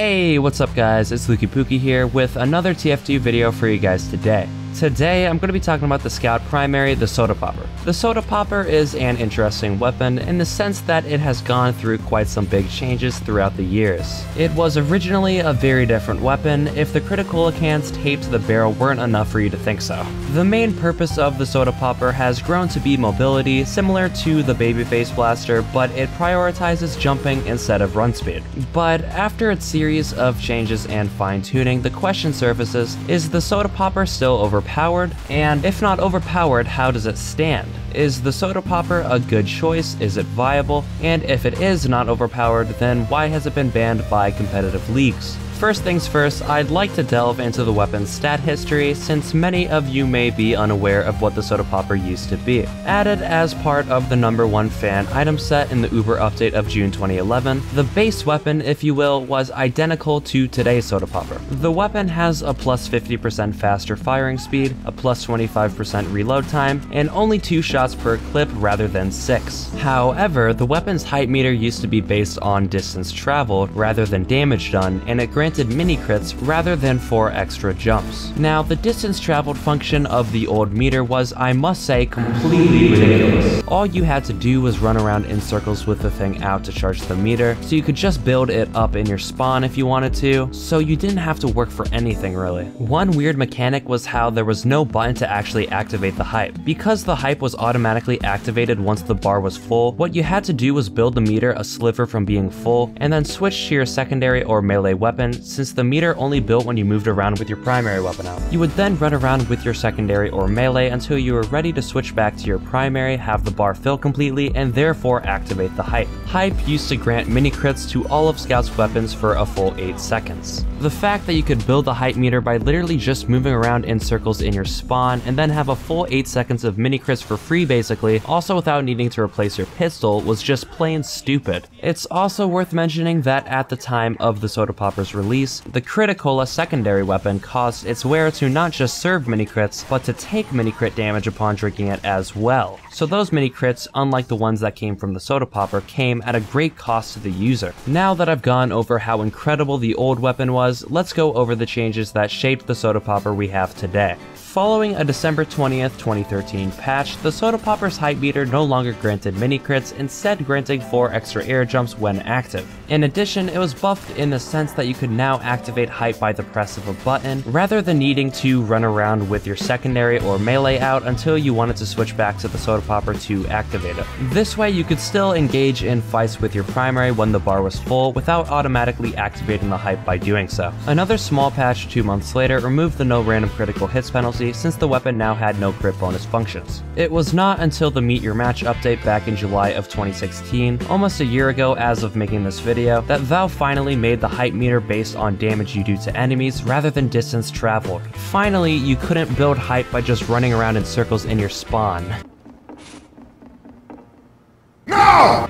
Hey, what's up guys? It's Lukey Pooky here with another TF2 video for you guys today. Today, I'm going to be talking about the Scout Primary, the Soda Popper. The Soda Popper is an interesting weapon in the sense that it has gone through quite some big changes throughout the years. It was originally a very different weapon if the critical cans taped to the barrel weren't enough for you to think so. The main purpose of the Soda Popper has grown to be mobility, similar to the Babyface Blaster, but it prioritizes jumping instead of run speed. But after its series of changes and fine-tuning, the question surfaces, is the Soda Popper still overpowered? Overpowered? And if not overpowered, how does it stand? Is the soda popper a good choice? Is it viable? And if it is not overpowered, then why has it been banned by competitive leagues? First things first, I'd like to delve into the weapon's stat history since many of you may be unaware of what the Soda Popper used to be. Added as part of the number one fan item set in the Uber update of June 2011, the base weapon, if you will, was identical to today's Soda Popper. The weapon has a plus 50% faster firing speed, a plus 25% reload time, and only two shots per clip rather than six. However, the weapon's hype meter used to be based on distance traveled rather than damage done, and it granted granted mini crits rather than 4 extra jumps. Now, the distance traveled function of the old meter was, I must say, completely ridiculous. All you had to do was run around in circles with the thing out to charge the meter, so you could just build it up in your spawn if you wanted to, so you didn't have to work for anything really. One weird mechanic was how there was no button to actually activate the hype. Because the hype was automatically activated once the bar was full, what you had to do was build the meter a sliver from being full, and then switch to your secondary or melee weapon since the meter only built when you moved around with your primary weapon out. You would then run around with your secondary or melee until you were ready to switch back to your primary, have the bar fill completely, and therefore activate the hype. Hype used to grant mini crits to all of Scout's weapons for a full 8 seconds. The fact that you could build the hype meter by literally just moving around in circles in your spawn and then have a full 8 seconds of mini crits for free basically, also without needing to replace your pistol, was just plain stupid. It's also worth mentioning that at the time of the Soda Popper's release, release, the Crit-a-Cola secondary weapon caused its wearer to not just serve mini crits, but to take mini crit damage upon drinking it as well. So those mini crits, unlike the ones that came from the soda popper, came at a great cost to the user. Now that I've gone over how incredible the old weapon was, let's go over the changes that shaped the soda popper we have today. Following a December 20th, 2013 patch, the Soda Popper's hype meter no longer granted mini crits, instead granting 4 extra air jumps when active. In addition, it was buffed in the sense that you could now activate hype by the press of a button, rather than needing to run around with your secondary or melee out until you wanted to switch back to the Soda Popper to activate it. This way you could still engage in fights with your primary when the bar was full without automatically activating the hype by doing so. Another small patch two months later removed the no random critical hits penalty since the weapon now had no crit bonus functions. It was not until the Meet Your Match update back in July of 2016, almost a year ago as of making this video, that Valve finally made the hype meter based on damage you do to enemies rather than distance traveled. Finally, you couldn't build hype by just running around in circles in your spawn.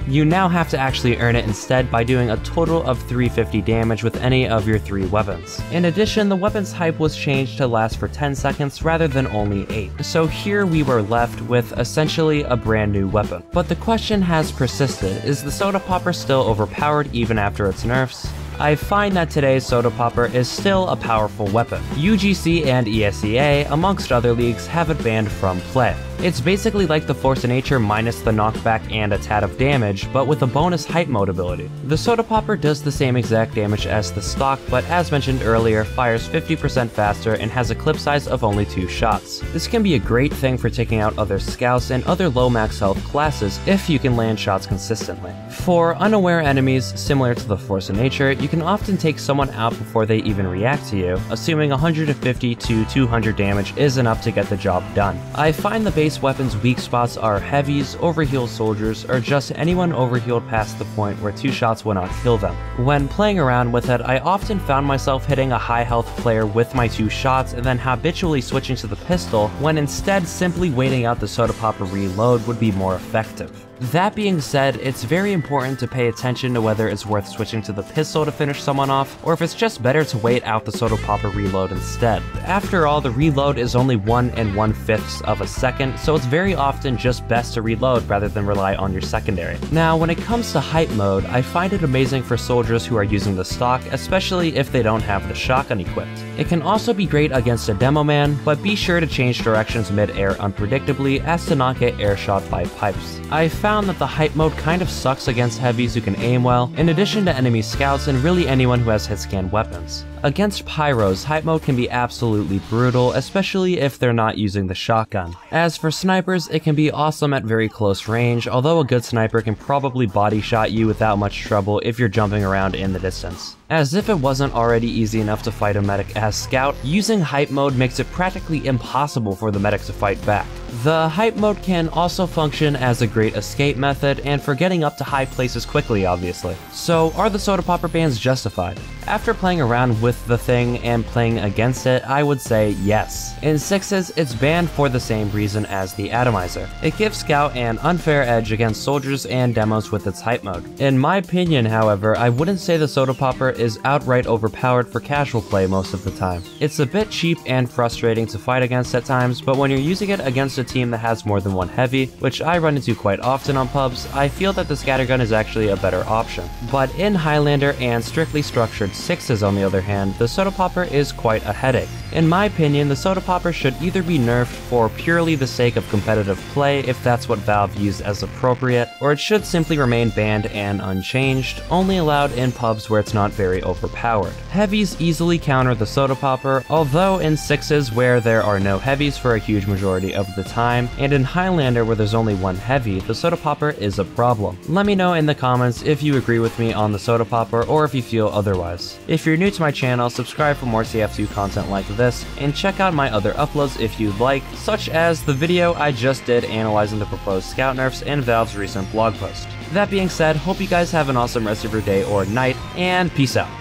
You now have to actually earn it instead by doing a total of 350 damage with any of your three weapons. In addition, the weapon's hype was changed to last for 10 seconds rather than only 8, so here we were left with essentially a brand new weapon. But the question has persisted, is the Soda Popper still overpowered even after its nerfs? I find that today's Soda Popper is still a powerful weapon. UGC and ESEA, amongst other leagues, have it banned from play. It's basically like the Force of Nature minus the knockback and a tad of damage, but with a bonus hype mode ability. The Soda Popper does the same exact damage as the stock, but as mentioned earlier, fires 50% faster and has a clip size of only 2 shots. This can be a great thing for taking out other scouts and other low max health classes if you can land shots consistently. For unaware enemies, similar to the Force of Nature, you can often take someone out before they even react to you, assuming 150 to 200 damage is enough to get the job done. I find the base base weapon's weak spots are heavies, overhealed soldiers, or just anyone overhealed past the point where two shots will not kill them. When playing around with it, I often found myself hitting a high health player with my two shots and then habitually switching to the pistol, when instead simply waiting out the soda popper reload would be more effective. That being said, it's very important to pay attention to whether it's worth switching to the pistol to finish someone off, or if it's just better to wait out the Soda Popper reload instead. After all, the reload is only 1 and 1 5th of a second, so it's very often just best to reload rather than rely on your secondary. Now, when it comes to hype mode, I find it amazing for soldiers who are using the stock, especially if they don't have the shotgun equipped. It can also be great against a demo man, but be sure to change directions mid-air unpredictably as to not get air shot by pipes. I found that the hype mode kind of sucks against heavies who can aim well, in addition to enemy scouts and really anyone who has hit scan weapons. Against pyros, hype mode can be absolutely brutal, especially if they're not using the shotgun. As for snipers, it can be awesome at very close range, although a good sniper can probably body shot you without much trouble if you're jumping around in the distance. As if it wasn't already easy enough to fight a medic as scout, using hype mode makes it practically impossible for the medic to fight back. The hype mode can also function as a great escape method and for getting up to high places quickly obviously. So are the soda popper bans justified? After playing around with the thing and playing against it, I would say yes. In 6s, it's banned for the same reason as the Atomizer. It gives Scout an unfair edge against soldiers and demos with its hype mode. In my opinion, however, I wouldn't say the Soda Popper is outright overpowered for casual play most of the time. It's a bit cheap and frustrating to fight against at times, but when you're using it against a team that has more than one heavy, which I run into quite often on pubs, I feel that the scattergun is actually a better option. But in Highlander and strictly structured 6s on the other hand, the Soda Popper is quite a headache. In my opinion, the Soda Popper should either be nerfed for purely the sake of competitive play if that's what Valve views as appropriate, or it should simply remain banned and unchanged, only allowed in pubs where it's not very overpowered. Heavies easily counter the Soda Popper, although in 6s where there are no heavies for a huge majority of the time, and in Highlander where there's only one heavy, the Soda Popper is a problem. Let me know in the comments if you agree with me on the Soda Popper or if you feel otherwise. If you're new to my channel, subscribe for more TF2 content like this, and check out my other uploads if you'd like, such as the video I just did analyzing the proposed scout nerfs and Valve's recent blog post. That being said, hope you guys have an awesome rest of your day or night, and peace out.